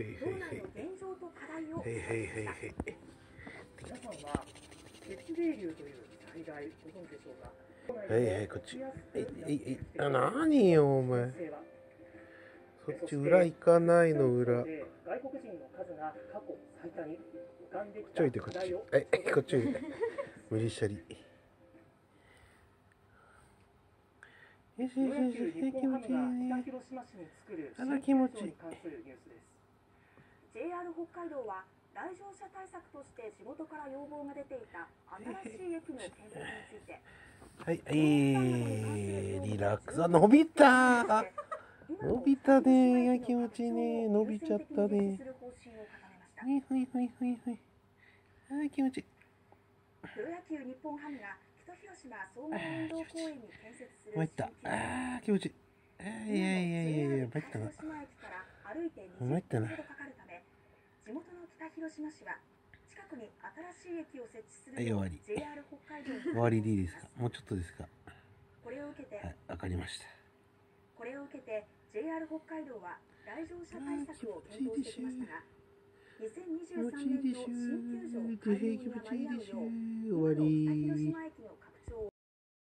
へい道内の現状と課題をへいへいへいへい。へい皆さんは血泥流という災害ご存知でしょうかはいはい。こっち。えいえいえいあ何よお前。そっち裏行かないの裏。こ外国人の数が過去最多に浮かんできっちおいてこっちええこっちおい。て無理しゃり。よしよしよし気持ちいいねあら気持ちいい JR 北海道は来場者対策として地元から要望が出ていた新しい駅の建設について。はいえー、リラックス。あ伸びた。伸びたね。気持ちいいね。伸びちゃったね。はいはいはいはいはい。あー気持ちいい。プロ野球日本ハムが北広島総合運動公園に建設する参った。あー気持ちいい。いやいやいやいや参ったな。北広島駅から歩いて20参ったな地元の北広島市は近くに新しい駅を設置する終わり。JR 北海道に 終わりでいいですか？もうちょっとですか？これを受けて、はいわかりました。これを受けて JR 北海道は来場者対策を検討してきましたが気持2023ちいいでしゅ年の新球場ー開業には間に合うよう終わり